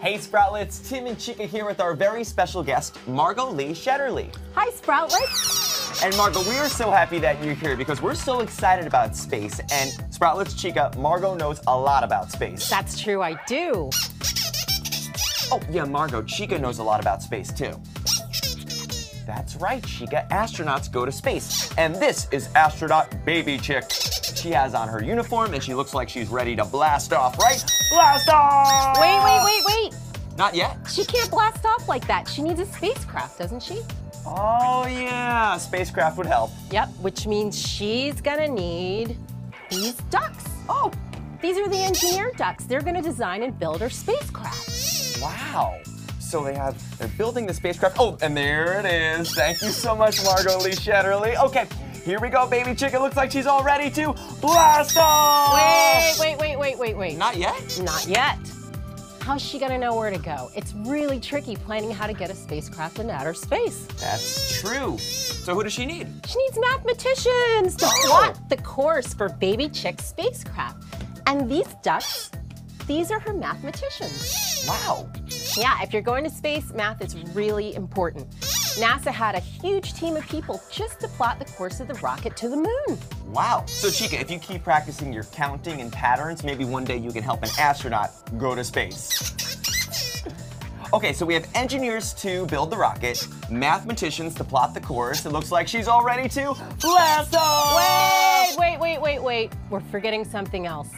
Hey Sproutlets, Tim and Chica here with our very special guest, Margot Lee Shetterly. Hi, Sproutlets. And Margot, we are so happy that you're here because we're so excited about space. And Sproutlets Chica, Margot knows a lot about space. That's true, I do. Oh, yeah, Margot, Chica knows a lot about space too. That's right, Chica. Astronauts go to space. And this is astronaut Baby Chick. She has on her uniform and she looks like she's ready to blast off, right? Blast off! Wait, wait, wait, wait. Not yet. She can't blast off like that. She needs a spacecraft, doesn't she? Oh, yeah. Spacecraft would help. Yep, which means she's gonna need these ducks. Oh, These are the engineer ducks. They're gonna design and build her spacecraft. wow. So they have, they're building the spacecraft. Oh, and there it is. Thank you so much, Margot Lee Shetterly. Okay, here we go, baby chick. It looks like she's all ready to blast off. Wait, wait, wait, wait, wait, wait. Not yet? Not yet. How's she gonna know where to go? It's really tricky planning how to get a spacecraft in outer space. That's true. So who does she need? She needs mathematicians to Oh. plot the course for Baby Chick's spacecraft. And these ducks, these are her mathematicians. Wow. Yeah, if you're going to space, math is really important. NASA had a huge team of people just to plot the course of the rocket to the moon. Wow. So Chica, if you keep practicing your counting and patterns, maybe one day you can help an astronaut go to space. Okay, so we have engineers to build the rocket, mathematicians to plot the course. It looks like she's all ready to blast off! Wait, wait, wait, wait, wait. We're forgetting something else.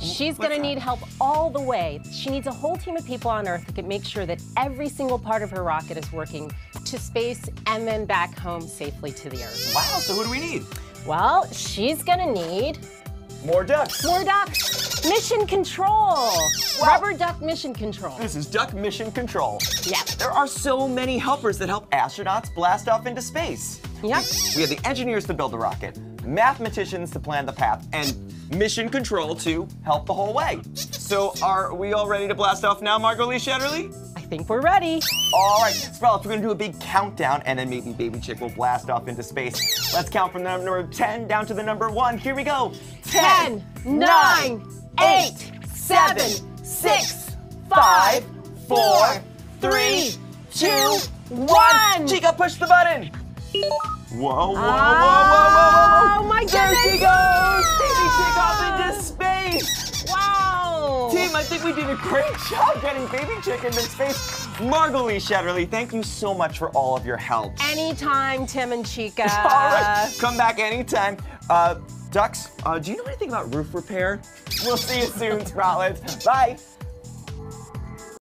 She's gonna that? need help all the way. She needs a whole team of people on Earth that can make sure that every single part of her rocket is working to space and then back home safely to the Earth. Wow, so who do we need? Well, she's gonna need More ducks. more ducks. Mission control. Rubber duck mission control. This is Duck Mission Control. Yep. There are so many helpers that help astronauts blast off into space. Yep. We have the engineers to build the rocket, mathematicians to plan the path, and mission control to help the whole way. So are we all ready to blast off now, Margot Lee Shetterly? I think we're ready. All right, Sprouts, we're gonna do a big countdown and then maybe Baby Chick will blast off into space. Let's count from the number 10 down to the number one. Here we go. 10, 9, 8, 7, 6, 5, 4, 3, 2, 1. Chica, push the button. Whoa, whoa, whoa, whoa, whoa, Oh whoa, whoa. my There she goes! Baby Chick off into space! Wow. Team, I think we did a great job getting Baby Chick into space. Margot Lee Shetterly, thank you so much for all of your help. Anytime, Tim and Chica. All right, come back anytime. Uh, Ducks, uh, do you know anything about roof repair? We'll see you soon, Sproutlets. Bye.